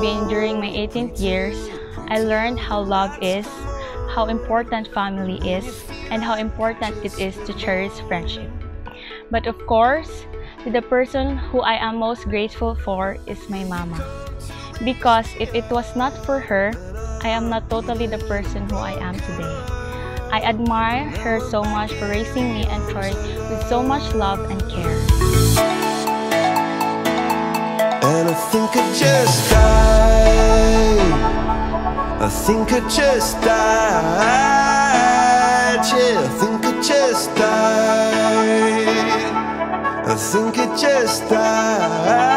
been during my 18th years, I learned how love is, how important family is, and how important it is to cherish friendship. But of course, the person who I am most grateful for is my mama. Because if it was not for her, I am not totally the person who I am today. I admire her so much for raising me and Troy with so much love and care. Think I just died. I think I just died. Yeah, I think I just died. I think I just died.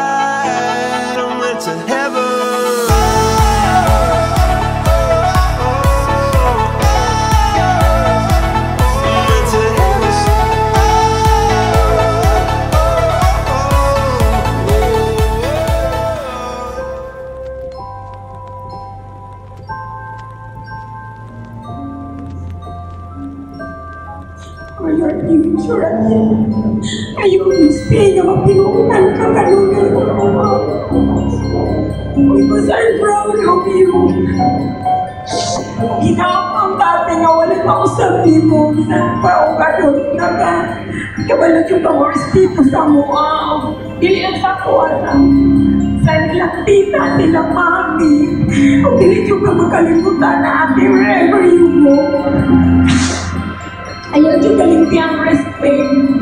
for your future again. Kayo misterio ang pinuunan ka kanunay ko. We was are proud of you. Ginapang dati nga walang mausap dito. Parang kanon na ka. Kabalag yung kawaris dito sa muaw. Dili ang sakwa na. Sa nilang tita, nilang mami. Kung dili yung kamagkalimutan na ate, wherever you go. Ayun, kalimpiang respect. Papa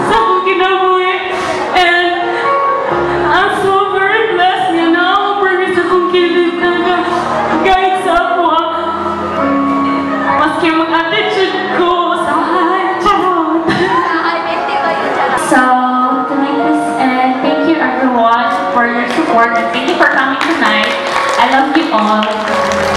and thank you for coming tonight. I love you all.